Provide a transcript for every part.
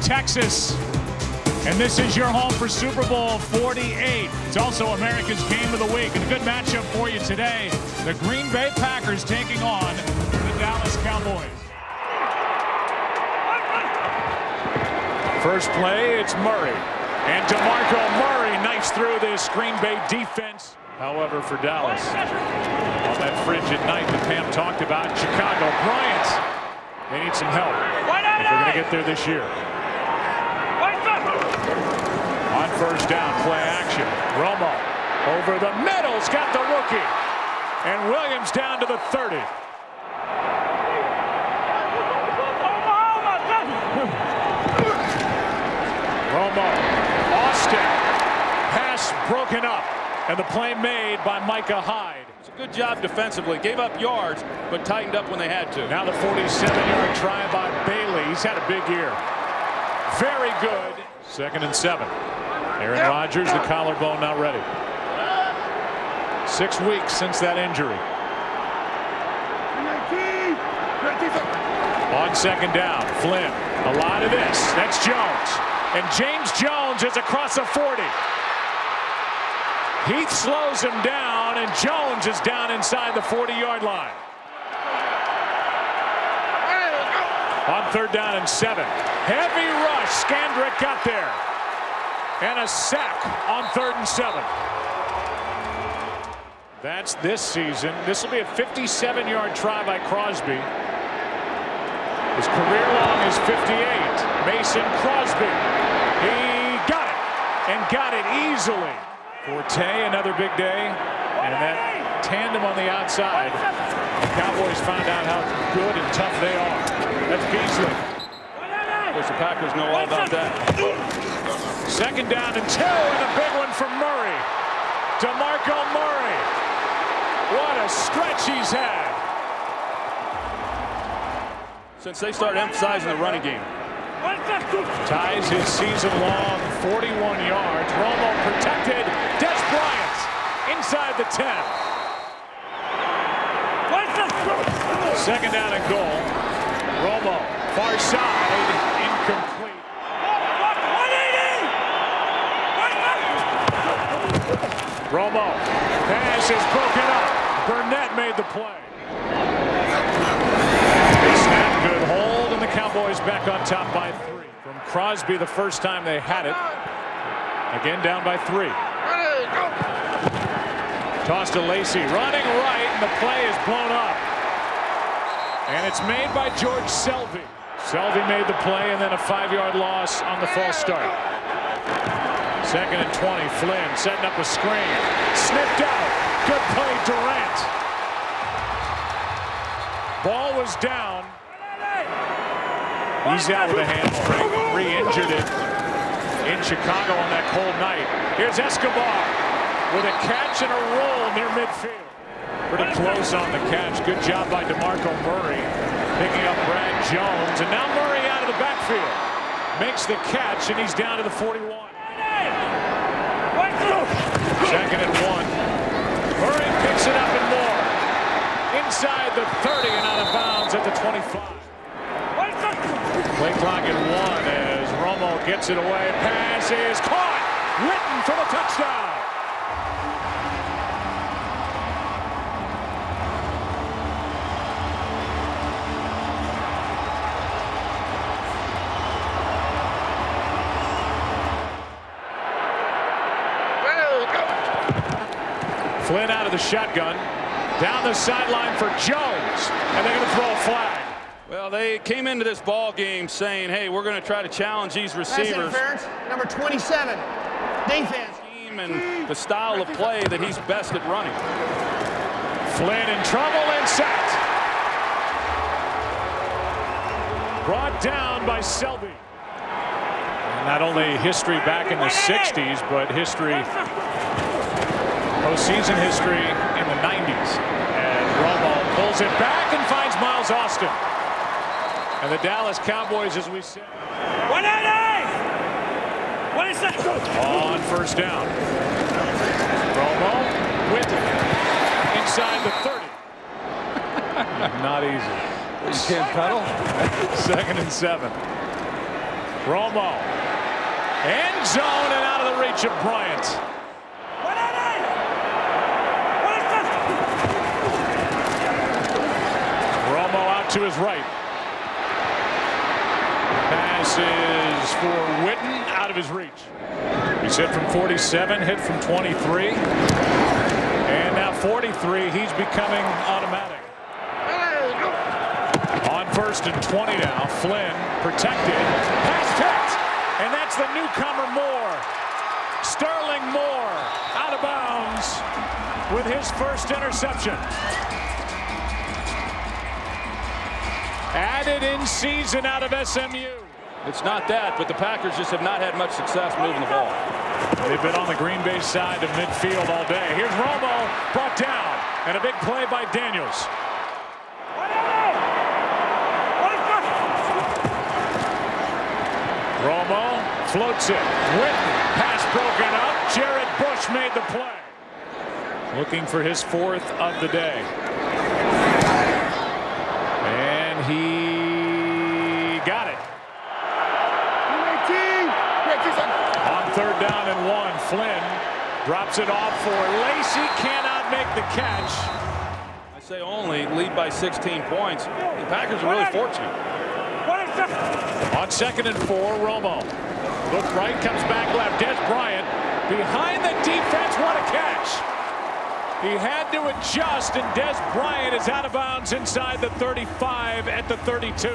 Texas. And this is your home for Super Bowl 48. It's also America's Game of the Week. And a good matchup for you today. The Green Bay Packers taking on the Dallas Cowboys. First play, it's Murray. And DeMarco Murray knifes through this Green Bay defense. However, for Dallas, on that frigid night that Pam talked about Chicago, Bryant, they need some help if they're going to get there this year. On first down, play action. Romo over the middle's got the rookie. And Williams down to the 30. Romo, Austin, pass broken up. And the play made by Micah Hyde. It's a good job defensively. Gave up yards, but tightened up when they had to. Now the 47-yard try by Bailey. He's had a big year. Very good. Second and seven. Aaron Rodgers, the collarbone not ready. Six weeks since that injury. On second down, Flynn. A lot of this. That's Jones. And James Jones is across the 40. Heath slows him down, and Jones is down inside the 40-yard line. On third down and seven. Heavy rush. Scandrick got there. And a sack on third and seven. That's this season. This will be a 57-yard try by Crosby. His career long is 58. Mason Crosby. He got it. And got it easily. Forte, another big day. And that tandem on the outside. The Cowboys found out how good and tough they are. That's Beasley. Of course, the Packers know all about that. Second down and two, and a big one from Murray. DeMarco Murray. What a stretch he's had. Since they started emphasizing the running game. Ties his season-long 41 yards. Romo protected. Dez Bryant inside the 10. Second down and goal. Romo, far side, incomplete. Romo, pass is broken up. Burnett made the play. They snap, good hold, and the Cowboys back on top by three. From Crosby the first time they had it. Again down by three. Toss to Lacy, running right, and the play is blown up. And it's made by George Selvie. Selvie made the play, and then a five-yard loss on the false start. Second and 20, Flynn setting up a screen. Snipped out. Good play, Durant. Ball was down. He's out with a hamstring. Re-injured it in Chicago on that cold night. Here's Escobar with a catch and a roll near midfield. Pretty close on the catch. Good job by DeMarco Murray picking up Brad Jones. And now Murray out of the backfield. Makes the catch, and he's down to the 41. Second and one. Murray picks it up and more. Inside the 30 and out of bounds at the 25. Play clock at one as Romo gets it away. Pass is caught. Witten for the touchdown. Of the shotgun. Down the sideline for Jones. And they're going to throw a flag. Well, they came into this ball game saying, hey, we're going to try to challenge these receivers. Number 27, defense. And the style of play that he's best at running. Flynn in trouble and sacked. Brought down by Selvie. Not only history back in the 60s, but history, postseason history in the 90s. And Romo pulls it back and finds Miles Austin. And the Dallas Cowboys, as we said. 180! What is that? On first down. Romo with it. inside the 30. Not easy. You can't pedal. Second and seven. Romo. End zone and out of the reach of Bryant. 180! What is this? Romo out to his right. Pass is for Witten out of his reach. He's hit from 47, hit from 23. And now 43, he's becoming automatic. On first and 20 now, Flynn protected, pass checked, and that's the newcomer Moore. Sterling Moore out of bounds with his first interception. Added in season out of SMU. It's not that, but the Packers just have not had much success moving the ball. They've been on the Green Bay side of midfield all day. Here's Romo brought down and a big play by Daniels. 180! What is this? Romo floats it. Witten pass broken up. Jarrett Bush made the play. Looking for his fourth of the day. And he got it. On third down and one, Flynn drops it off for Lacy. Cannot make the catch. I say only lead by 16 points. The Packers are really fortunate. What is? On second and four, Romo. Look right, comes back left. Dez Bryant behind the defense. What a catch. He had to adjust, and Dez Bryant is out of bounds inside the 35 at the 32.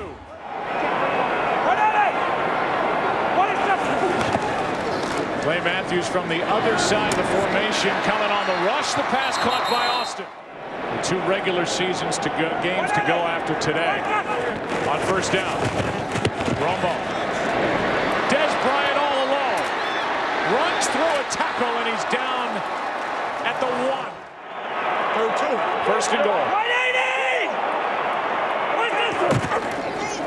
What is this? Clay Matthews from the other side of the formation coming on the rush. The pass caught by Austin. The two regular seasons to go, games to go after today. On first down, Romo. Dez Bryant all alone. Runs through a tackle and he's down at the one. First and goal. 180! What is this?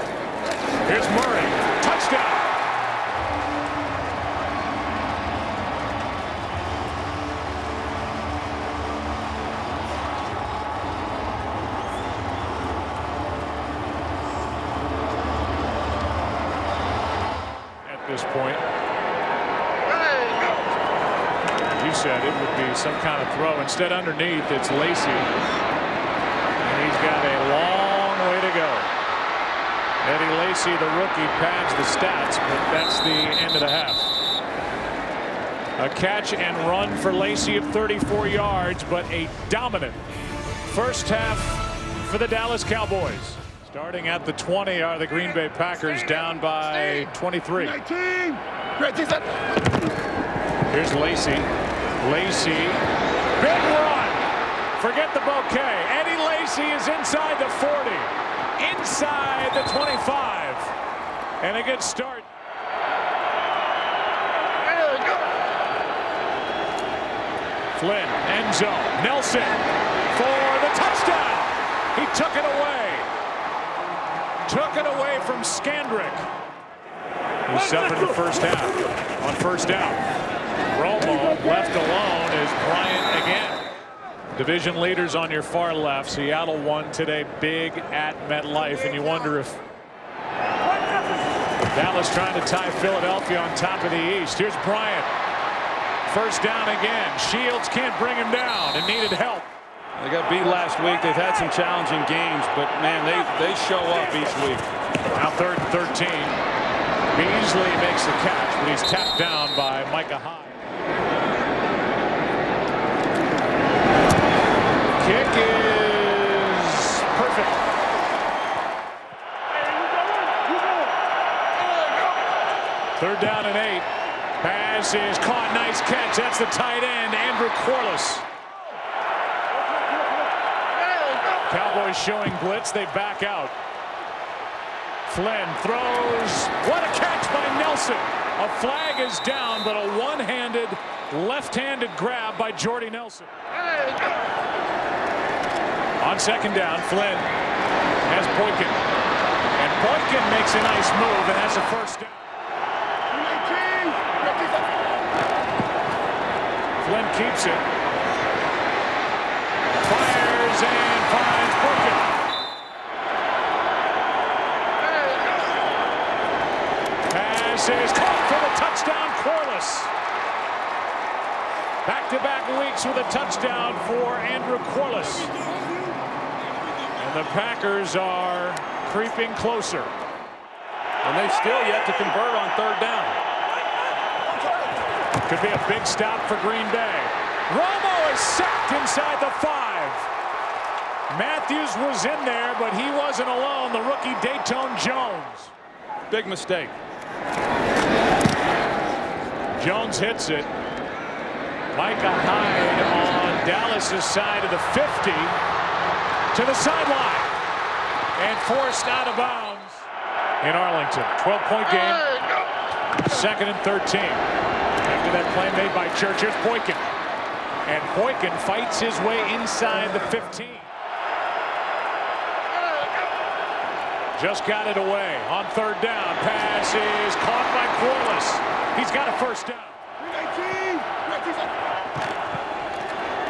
Here's Murray. Touchdown. At this point. You said it would be some kind of throw. Instead, underneath, it's Lacy. And he's got a long way to go. Eddie Lacy, the rookie, pads the stats, but that's the end of the half. A catch and run for Lacy of 34 yards, but a dominant first half for the Dallas Cowboys. Starting at the 20 are the Green Bay Packers down by 23. 19. Here's Lacy. Lacy. Big run. Forget the bouquet. Eddie Lacy is inside the 40. Inside the 25. And a good start. Flynn, end zone. Nelson for the touchdown. He took it away. Took it away from Scandrick. He suffered the first half. On first down. Romo left alone is Bryant again. Division leaders on your far left. Seattle won today big at MetLife, and you wonder if Dallas trying to tie Philadelphia on top of the East. Here's Bryant. First down again. Shields can't bring him down and needed help. They got beat last week. They've had some challenging games, but man, they, they show up each week. Now third and 13. Beasley makes the catch, but he's tapped down by Micah Hyde. Kick is perfect. Third down and eight. Pass is caught. Nice catch. That's the tight end, Andrew Quarless. Cowboys showing blitz. They back out. Flynn throws. What a catch by Nelson. A flag is down, but a one-handed, left-handed grab by Jordy Nelson. On second down, Flynn has Boykin. And Boykin makes a nice move and has a first down. Flynn keeps it. Fires and finds Boykin. Pass passes, caught for the touchdown, Quarless. Back-to-back weeks with a touchdown for Andrew Quarless. And the Packers are creeping closer. And they've still yet to convert on third down. Could be a big stop for Green Bay. Romo is sacked inside the five. Matthews was in there, but he wasn't alone. The rookie Datone Jones. Big mistake. Jones hits it. Micah Hyde on Dallas's side of the 50 to the sideline and forced out of bounds in Arlington. 12-point game. Second and 13. After that play made by Church, here's Boykin. And Boykin fights his way inside the 15. Just got it away on third down. Pass is caught by Quarless. He's got a first down.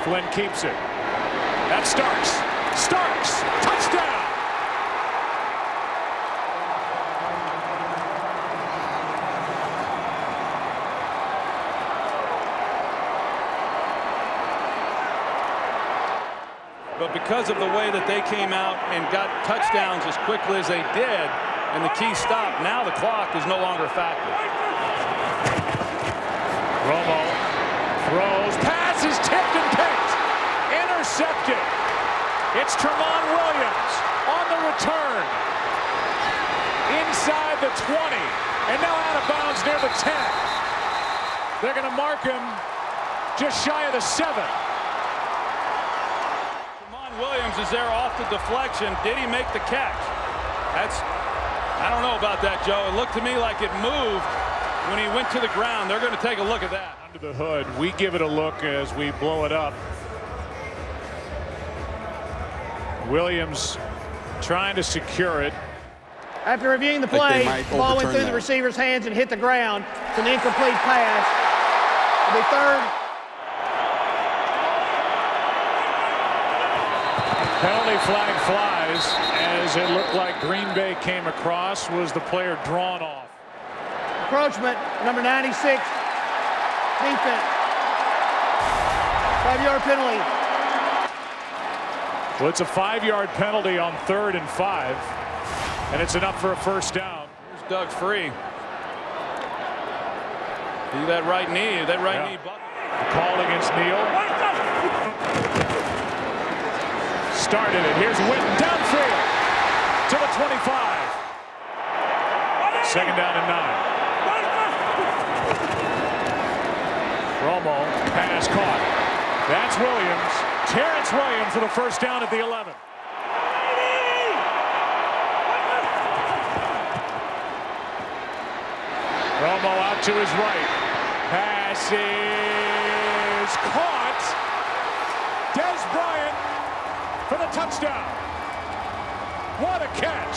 Flynn keeps it. That Starks. Starks. Touchdown. But because of the way that they came out and got touchdowns as quickly as they did, and the key stop, now the clock is no longer a factor. Romo throws. Pass is tipped and picked. Intercepted. It's Tramon Williams on the return. Inside the 20. And now out of bounds near the 10. They're going to mark him just shy of the 7. Tramon Williams is there off the deflection. Did he make the catch? That's, I don't know about that, Joe. It looked to me like it moved when he went to the ground. They're going to take a look at that. Under the hood. We give it a look as we blow it up. Williams trying to secure it. After reviewing the play, might ball went overturn through the receiver's hands and hit the ground. It's an incomplete pass. It'll be third. Penalty flag flies as it looked like Green Bay came across. Was the player drawn off? Encroachment, number 96. Defense. Five-yard penalty. Well, it's a five-yard penalty on third and five, and it's enough for a first down. Here's Doug Free. See that right knee, that right Yeah. knee. bu- The call against Neal. Started it. Here's Witten downfield to the 25. Second down and nine. Romo pass caught. That's Williams. Terrence Williams for the first down at the 11. Romo out to his right. Pass is caught. Dez Bryant touchdown. What a catch.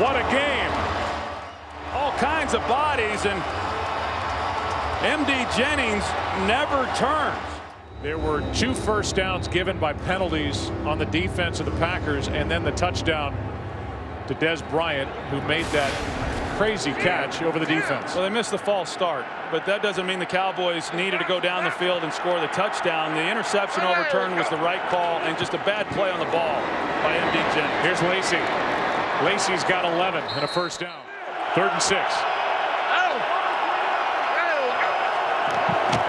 What a game. all kinds of bodies, and MD Jennings never turns. There were two first downs given by penalties on the defense of the Packers, and then the touchdown to Dez Bryant, who made that crazy catch over the defense. Well, they missed the false start, but that doesn't mean the Cowboys needed to go down the field and score the touchdown. The interception overturned was the right call, and just a bad play on the ball by MD Jennings. Here's Lacy. Lacy's got 11 and a first down. Third and six.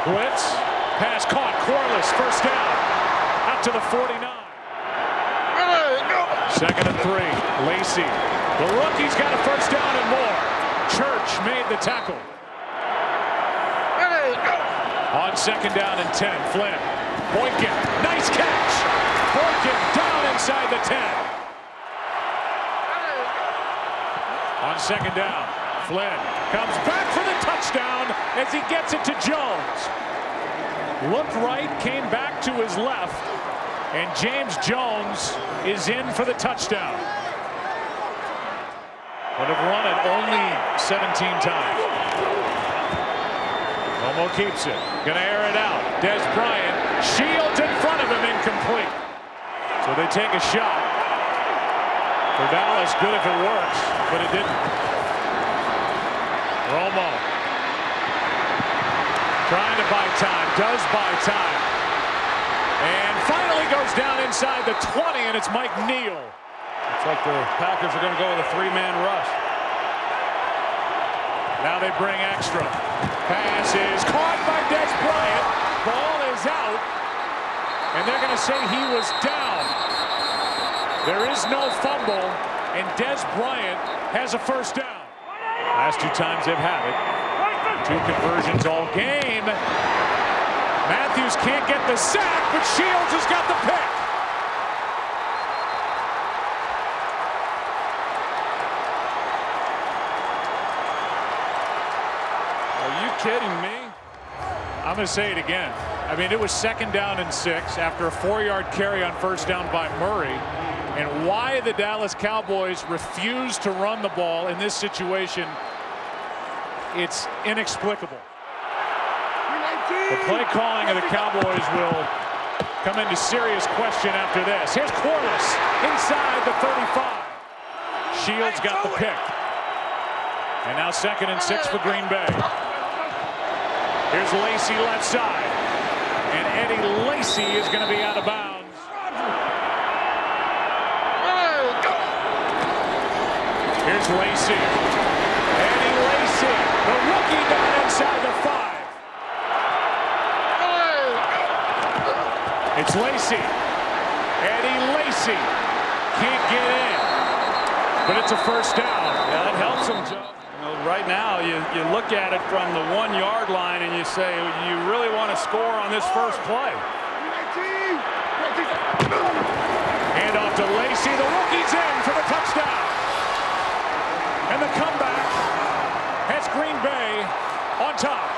Blitz. Pass caught. Quarless. First down. Out to the 49. Second and three. Lacy. The rookie's got a first down and more. Church made the tackle. On second down and 10. Flynn. Boykin. Nice catch. Boykin down inside the 10. On second down, Flynn comes back for the touchdown as he gets it to Jones. Looked right, came back to his left, and James Jones is in for the touchdown. Would have run it only 17 times. Romo keeps it. Gonna air it out. Dez Bryant shields in front of him, incomplete. So So they take a shot. For Dallas, good if it works, but it didn't. Romo trying to buy time, does buy time. And finally goes down inside the 20, and it's Mike Neal. It's like the Packers are going to go with a three-man rush. Now they bring extra. Pass is caught by Dez Bryant. Ball is out. And they're going to say he was down. There is no fumble. And Dez Bryant has a first down. Last two times they've had it. Two conversions all game. Matthews can't get the sack, but Shields has got the pick. Are you kidding me? I'm going to say it again. I mean, it was second down and six after a four-yard carry on first down by Murray. And why the Dallas Cowboys refuse to run the ball in this situation, it's inexplicable. The play calling of the Cowboys will come into serious question after this. Here's Quarless inside the 35. Shields got the pick. And now second and six for Green Bay. Here's Lacy left side. And Eddie Lacy is going to be out of bounds. Here's Lacy. Eddie Lacy, the rookie down inside the five. It's Lacy. Eddie Lacy can't get in. But it's a first down. That helps know, right now, you, you look at it from the one-yard line and you say, you really want to score on this first play. Hand off to Lacy. The rookie's in for the touchdown. And the comeback has Green Bay on top.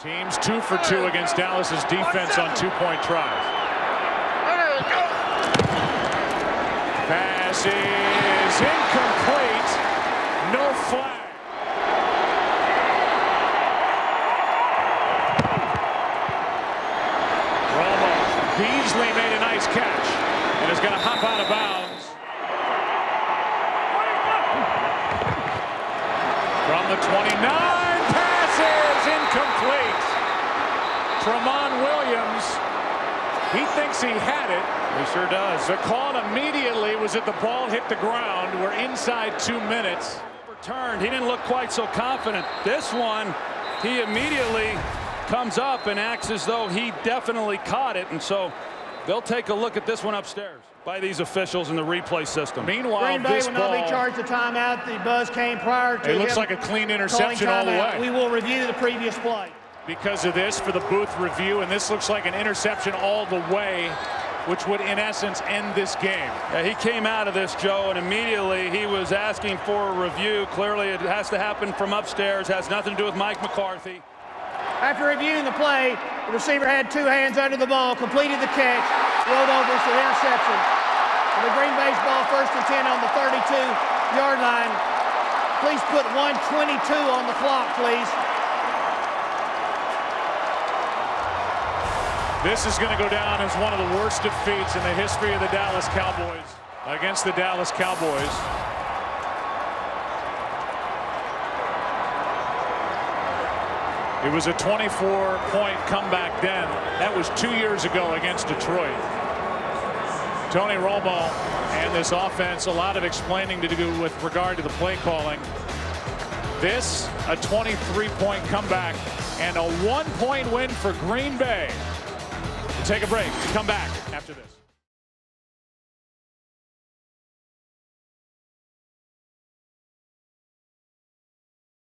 Teams two for two against Dallas's defense on two-point tries. Is incomplete. No flag. Romo. Beasley made a nice catch and is going to hop out of bounds. From the 29, passes incomplete. Tramon Williams, he thinks he had it. He sure does. The call immediately was that the ball hit the ground. We're inside two minutes. Returned. He didn't look quite so confident. This one, he immediately comes up and acts as though he definitely caught it. And so they'll take a look at this one upstairs by these officials in the replay system. Meanwhile, Green Bay this will not be charged a timeout. The buzz came prior to it looks like a clean interception all the way. We will review the previous play. Because of this for the booth review, and this looks like an interception all the way, which would, in essence, end this game. Yeah, he came out of this, Joe, and immediately he was asking for a review. Clearly, it has to happen from upstairs. Has nothing to do with Mike McCarthy. After reviewing the play, the receiver had two hands under the ball, completed the catch, rolled over for the interception. And the Green Bay's ball first and 10 on the 32-yard line. Please put 122 on the clock, please. This is going to go down as one of the worst defeats in the history of the Dallas Cowboys against the Dallas Cowboys. It was a 24-point comeback then. That was two years ago against Detroit. Tony Romo and this offense, a lot of explaining to do with regard to the play calling. This, a 23-point comeback and a one-point win for Green Bay. Take a break. Come back after this.